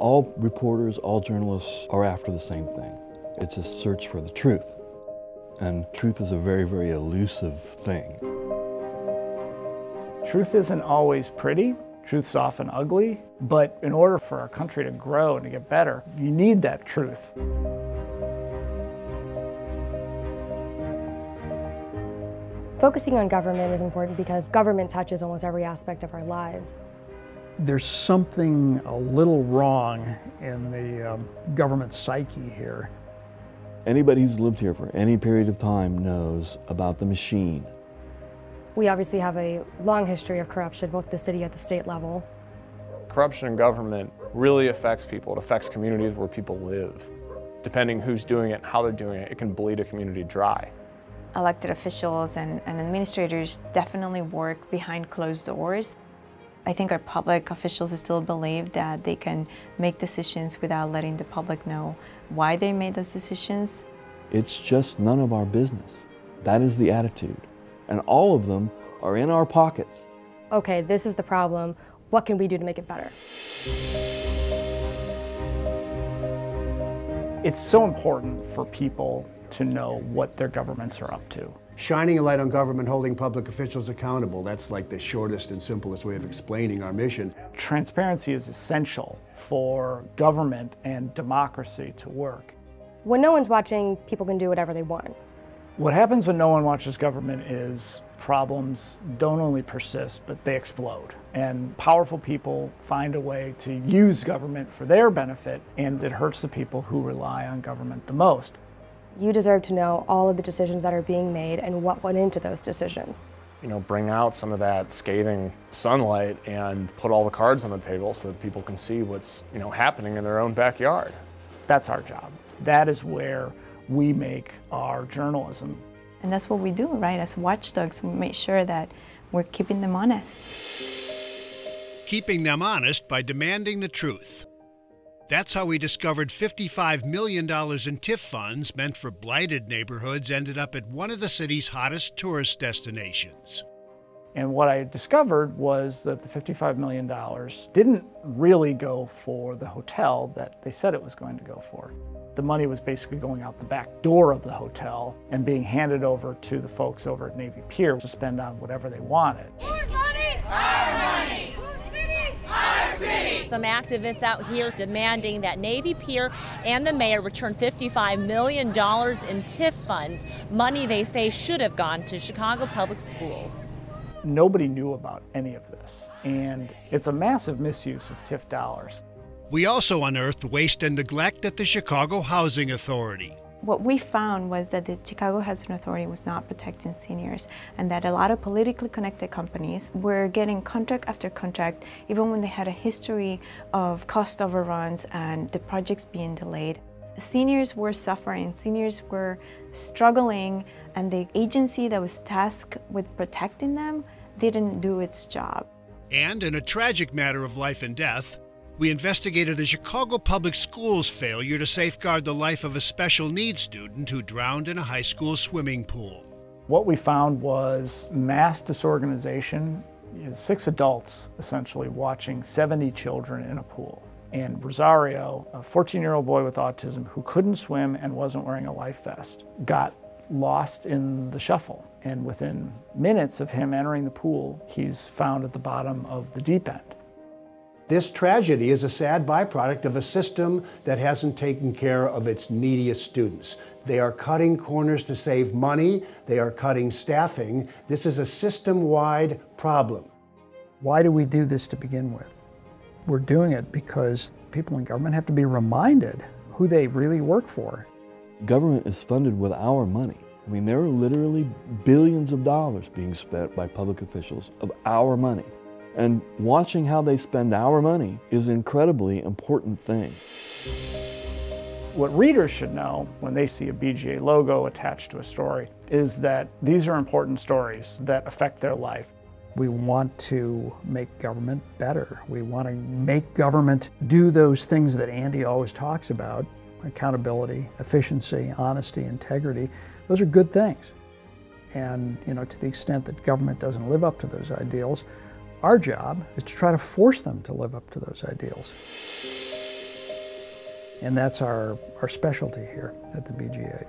All reporters, all journalists are after the same thing. It's a search for the truth. And truth is a very, very elusive thing. Truth isn't always pretty. Truth's often ugly. But in order for our country to grow and to get better, you need that truth. Focusing on government is important because government touches almost every aspect of our lives. There's something a little wrong in the um, government psyche here. Anybody who's lived here for any period of time knows about the machine. We obviously have a long history of corruption, both the city at the state level. Corruption in government really affects people. It affects communities where people live. Depending who's doing it and how they're doing it, it can bleed a community dry elected officials and, and administrators definitely work behind closed doors. I think our public officials still believe that they can make decisions without letting the public know why they made those decisions. It's just none of our business. That is the attitude. And all of them are in our pockets. Okay, this is the problem. What can we do to make it better? It's so important for people to know what their governments are up to. Shining a light on government, holding public officials accountable. That's like the shortest and simplest way of explaining our mission. Transparency is essential for government and democracy to work. When no one's watching, people can do whatever they want. What happens when no one watches government is problems don't only persist, but they explode. And powerful people find a way to use government for their benefit, and it hurts the people who rely on government the most. You deserve to know all of the decisions that are being made and what went into those decisions. You know, bring out some of that scathing sunlight and put all the cards on the table so that people can see what's, you know, happening in their own backyard. That's our job. That is where we make our journalism. And that's what we do, right? As watchdogs, we make sure that we're keeping them honest. Keeping them honest by demanding the truth. That's how we discovered $55 million in TIF funds meant for blighted neighborhoods ended up at one of the city's hottest tourist destinations. And what I discovered was that the $55 million didn't really go for the hotel that they said it was going to go for. The money was basically going out the back door of the hotel and being handed over to the folks over at Navy Pier to spend on whatever they wanted. Whose money? Our money. Some activists out here demanding that Navy Pier and the mayor return $55 million in TIF funds, money they say should have gone to Chicago public schools. Nobody knew about any of this, and it's a massive misuse of TIF dollars. We also unearthed waste and neglect at the Chicago Housing Authority. What we found was that the Chicago Housing Authority was not protecting seniors and that a lot of politically connected companies were getting contract after contract even when they had a history of cost overruns and the projects being delayed. Seniors were suffering, seniors were struggling and the agency that was tasked with protecting them didn't do its job. And in a tragic matter of life and death, we investigated the Chicago Public Schools failure to safeguard the life of a special needs student who drowned in a high school swimming pool. What we found was mass disorganization, six adults essentially watching 70 children in a pool. And Rosario, a 14 year old boy with autism who couldn't swim and wasn't wearing a life vest, got lost in the shuffle. And within minutes of him entering the pool, he's found at the bottom of the deep end. This tragedy is a sad byproduct of a system that hasn't taken care of its neediest students. They are cutting corners to save money, they are cutting staffing. This is a system wide problem. Why do we do this to begin with? We're doing it because people in government have to be reminded who they really work for. Government is funded with our money. I mean, there are literally billions of dollars being spent by public officials of our money. And watching how they spend our money is an incredibly important thing. What readers should know when they see a BGA logo attached to a story is that these are important stories that affect their life. We want to make government better. We want to make government do those things that Andy always talks about accountability, efficiency, honesty, integrity. Those are good things. And, you know, to the extent that government doesn't live up to those ideals, our job is to try to force them to live up to those ideals. And that's our, our specialty here at the BGA.